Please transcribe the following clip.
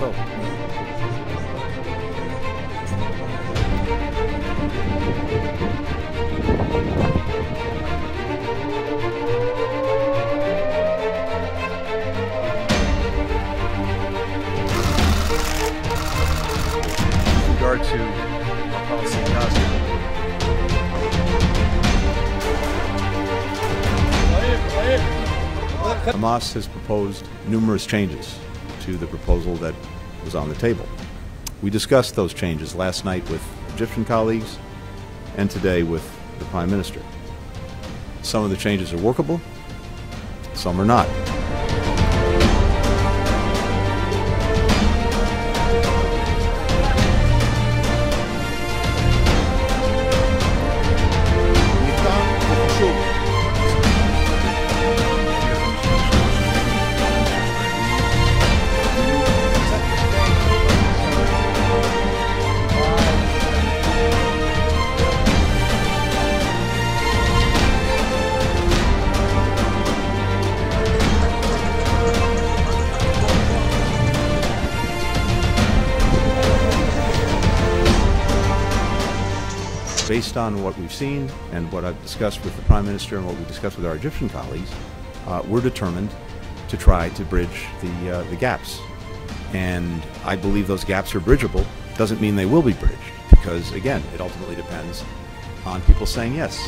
So. regard to policy. Hamas has proposed numerous changes to the proposal that was on the table. We discussed those changes last night with Egyptian colleagues and today with the Prime Minister. Some of the changes are workable, some are not. Based on what we've seen and what I've discussed with the Prime Minister and what we discussed with our Egyptian colleagues, uh, we're determined to try to bridge the, uh, the gaps. And I believe those gaps are bridgeable. Doesn't mean they will be bridged because, again, it ultimately depends on people saying yes.